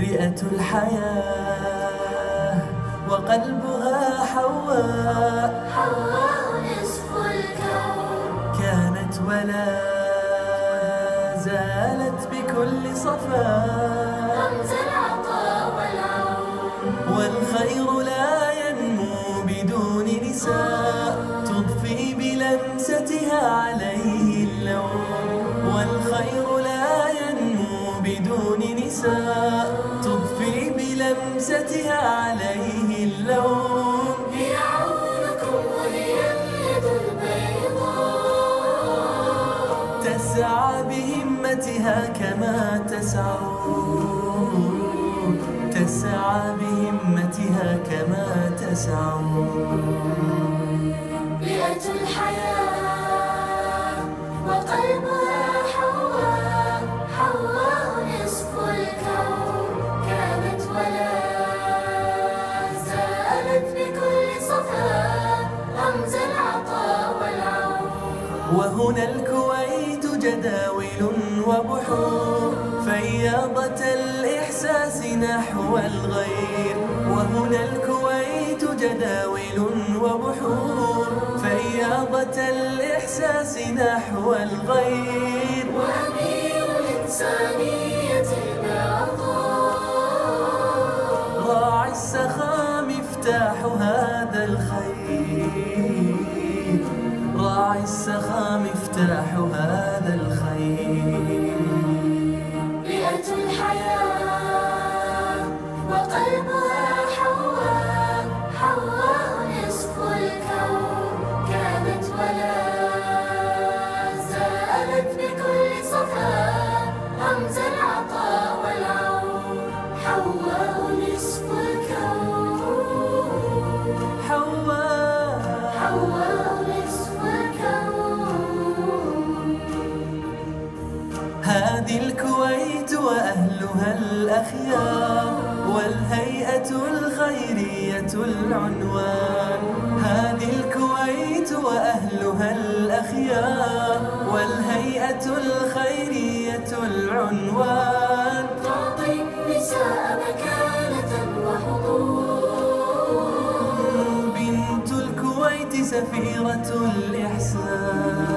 رئة الحياة وقلبها حواء. حواء نصف الكون. كانت ولا زالت بكل صفاء رمز العطاء والعون والخير لا ينمو بدون نساء. تضفي بلمستها عليه اللون. والخير بدون نساء تضفي بلمستها عليه اللون. هي عونكم وهي اليد البيضاء تسعى بهمتها كما تسعون. تسعى بهمتها كما تسعون. بيئة الحياة زالت بكل رمز العطاء والعون وهنا الكويت جداول وبحور فياضة الإحساس نحو الغير. وهنا الكويت جداول وبحور فياضة الإحساس نحو الغير. مفتاح هذا الخير. راعي السخاء مفتاح هذا الخير. بيئة الحياة هذه الكويت وأهلها الأخيار والهيئة الخيرية العنوان. هذه الكويت وأهلها الأخيار والهيئة الخيرية العنوان. تعطي النساء مكانة وحضور. بنت الكويت سفيرة الإحسان.